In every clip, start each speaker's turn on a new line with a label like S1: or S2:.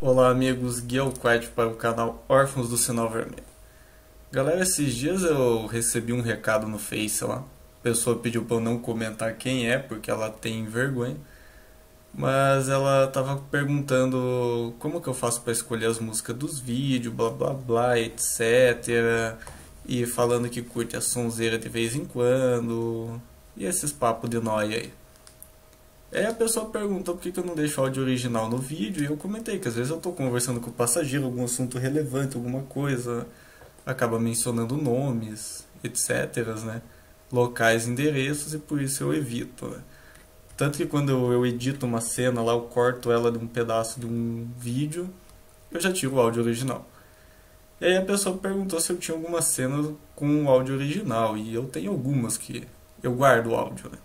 S1: Olá amigos, Gui Alquete para o canal Órfãos do Sinal Vermelho. Galera, esses dias eu recebi um recado no Face lá. A pessoa pediu para eu não comentar quem é, porque ela tem vergonha. Mas ela estava perguntando como que eu faço para escolher as músicas dos vídeos, blá blá blá, etc. E falando que curte a sonzeira de vez em quando. E esses papos de nóia aí. Aí a pessoa perguntou por que, eu não deixo o áudio original no vídeo e eu comentei que às vezes eu estou conversando com o passageiro, algum assunto relevante, alguma coisa, acaba mencionando nomes, etc, né? Locais, endereços e por isso eu evito, né? Tanto que quando eu, eu edito uma cena lá, eu corto ela de um pedaço de um vídeo, eu já tiro o áudio original. E aí a pessoa perguntou se eu tinha alguma cena com o áudio original, e eu tenho algumas que eu guardo o áudio, né?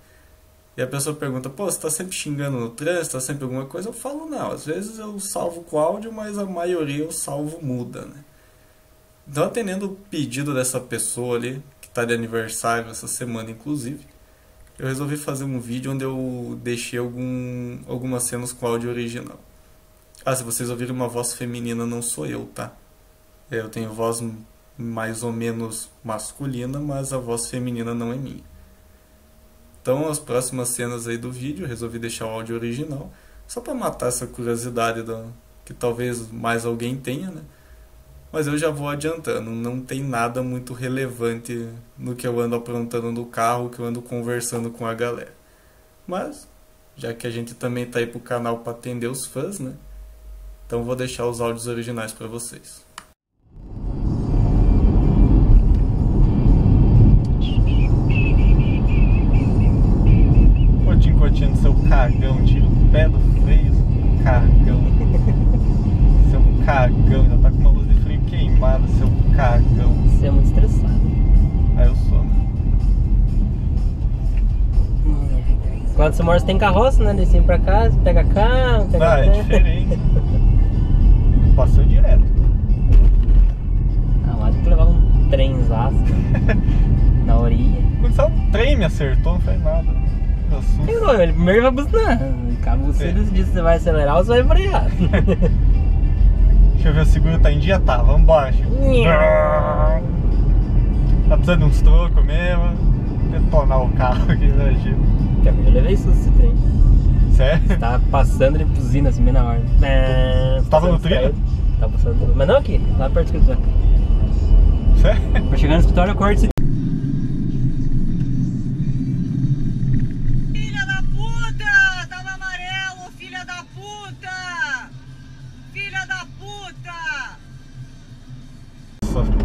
S1: E a pessoa pergunta, pô, você tá sempre xingando no trânsito, tá sempre alguma coisa? Eu falo, não, às vezes eu salvo com áudio, mas a maioria eu salvo muda, né? Então, atendendo o pedido dessa pessoa ali, que tá de aniversário essa semana, inclusive, eu resolvi fazer um vídeo onde eu deixei algum, algumas cenas com áudio original. Ah, se vocês ouvirem uma voz feminina, não sou eu, tá? Eu tenho voz mais ou menos masculina, mas a voz feminina não é minha. Então, as próximas cenas aí do vídeo, resolvi deixar o áudio original, só para matar essa curiosidade do, que talvez mais alguém tenha, né? Mas eu já vou adiantando, não tem nada muito relevante no que eu ando aprontando no carro, que eu ando conversando com a galera. Mas, já que a gente também tá aí pro canal para atender os fãs, né? Então vou deixar os áudios originais para vocês.
S2: Pé do freio, cagão. seu cagão, ainda tá com uma luz de freio queimada, seu cagão.
S3: Você é muito estressado.
S2: Ah, eu sou, né?
S3: Quando você mora, você tem carroça, né? Descendo pra casa, pega carro, pega
S2: Ah, é diferente. Passou direto.
S3: Ah, lá tem que levar um trenzaço na orilla.
S2: Quando só um trem me acertou, não fez nada. Eu assusto.
S3: Tem primeiro vai você
S2: É.
S3: decidir se você vai acelerar ou se vai frear.
S2: Deixa eu ver, o seguro tá em dia? Tá, vambora. Tá precisando de uns trocos mesmo. Detonar o carro aqui, né, Chico?
S3: Eu levei susto esse trem.
S2: Sério?
S3: Tá passando ele buzina assim, meio na hora.
S2: Tava no trilho?
S3: Tá passando Mas não aqui, lá perto do escritório.
S2: Sério?
S3: Pra chegar no escritório, eu corto esse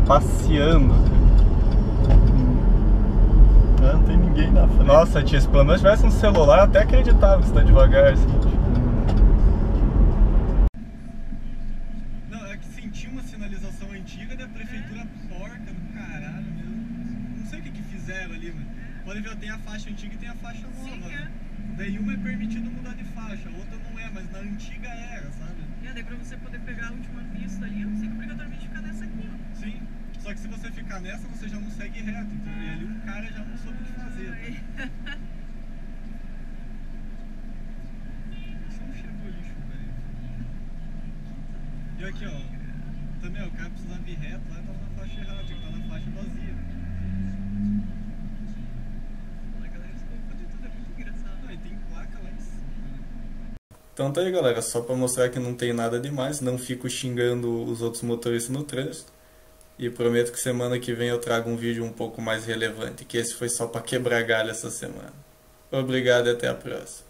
S2: passeando. Ah, Não tem ninguém na frente. Nossa, tia, se pelo menos tivesse um celular, eu até acreditava que você tá devagar. Assim, tipo. Não, é que senti uma sinalização antiga da prefeitura porca do caralho mesmo. Não sei o que, que fizeram ali, mano. Pode ver, tem a faixa antiga e tem a faixa nova.
S4: Sim, é.
S2: Daí uma é permitido mudar de faixa, a outra não é, mas na antiga era, sabe?
S4: E daí pra você poder pegar a última pista ali, você tem que obrigatoriamente ficar nessa aqui, ó.
S2: Sim. Só que se você ficar nessa, você já não segue reto, entendeu? E ali um cara já não soube o que fazer. Isso é um cheiro do lixo, velho. E aqui, ó. Também, ó, o cara precisava vir reto lá e tava na faixa errada, tinha que estar na faixa vazia.
S4: A galera se confunde tudo, é muito engraçado.
S2: Não, e tem placa lá em cima.
S1: Então tá aí galera, só pra mostrar que não tem nada demais, não fico xingando os outros motoristas no trânsito. E prometo que semana que vem eu trago um vídeo um pouco mais relevante, que esse foi só pra quebrar galho essa semana. Obrigado e até a próxima.